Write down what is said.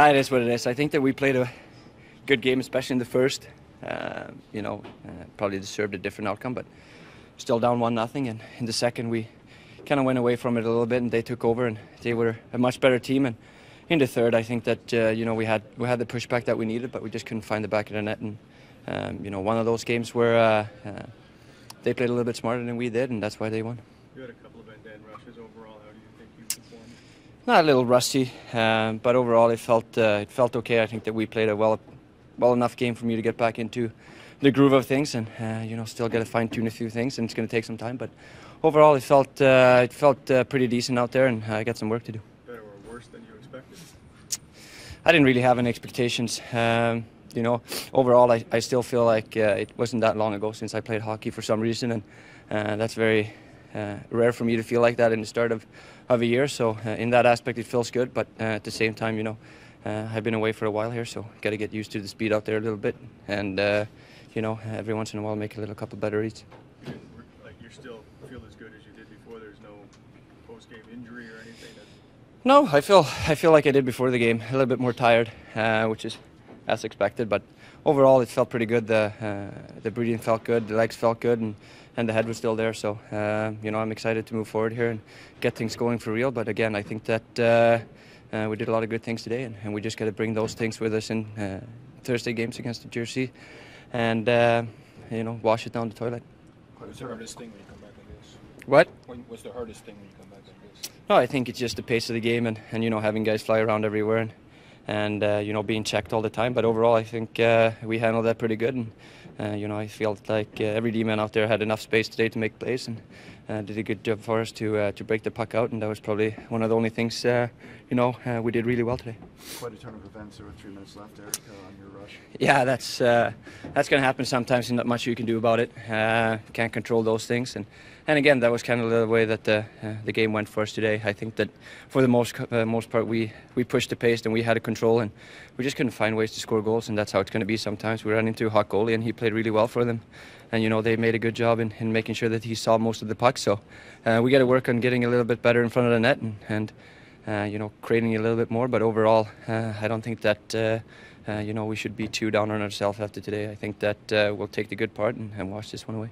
Ah, it is what it is. I think that we played a good game, especially in the first. Uh, you know, uh, probably deserved a different outcome, but still down one nothing. And in the second, we kind of went away from it a little bit, and they took over, and they were a much better team. And in the third, I think that uh, you know we had we had the pushback that we needed, but we just couldn't find the back of the net. And um, you know, one of those games where uh, uh, they played a little bit smarter than we did, and that's why they won. You had a couple of end-to-end rushes overall. How do you think you performed? Not a little rusty, um, but overall it felt uh, it felt okay. I think that we played a well well enough game for me to get back into the groove of things, and uh, you know still got to fine tune a few things, and it's going to take some time. But overall, it felt uh, it felt uh, pretty decent out there, and I got some work to do. Better or worse than you expected? I didn't really have any expectations. Um, you know, overall, I, I still feel like uh, it wasn't that long ago since I played hockey for some reason, and uh, that's very rare for me to feel like that in the start of, of a year. So uh, in that aspect, it feels good. But uh, at the same time, you know, uh, I've been away for a while here, so got to get used to the speed out there a little bit, and uh, you know, every once in a while make a little couple better reads. Like you still feel as good as you did before. There's no post-game injury or anything. That, No, I feel I feel like I did before the game. A little bit more tired, uh, which is as expected. But overall, it felt pretty good. The uh, the breathing felt good. The legs felt good, and, and the head was still there. So uh, you know, I'm excited to move forward here and get things going for real. But again, I think that uh, uh, we did a lot of good things today, and, and we just got to bring those things with us in uh, Thursday games against the Jersey, and uh, you know, wash it down the toilet. What's the hardest thing when you come back like this? What? When, what's the hardest thing when you come back like this? No, I think it's just the pace of the game and, and you know having guys fly around everywhere and and uh, you know being checked all the time. But overall, I think uh, we handled that pretty good. And uh, you know I felt like uh, every D-man out there had enough space today to make plays and uh, did a good job for us to uh, to break the puck out. And that was probably one of the only things you know we did really well today. Quite a turn of events there with three minutes left, Erik, on your rush. Yeah, that's uh, that's going to happen sometimes, and not much you can do about it. Uh, can't control those things, and and again, that was kind of the way that the uh, the game went for us today. I think that for the most uh, most part, we we pushed the pace and we had a control, and we just couldn't find ways to score goals, and that's how it's going to be sometimes. We ran into a hot goalie, and he played really well for them, and you know they made a good job in, in making sure that he saw most of the puck. So uh, we got to work on getting a little bit better in front of the net, and. and you know, creating a little bit more, but overall, uh, I don't think that uh, uh, you know we should be too down on ourselves after today. I think that uh, we'll take the good part and, and wash this one away.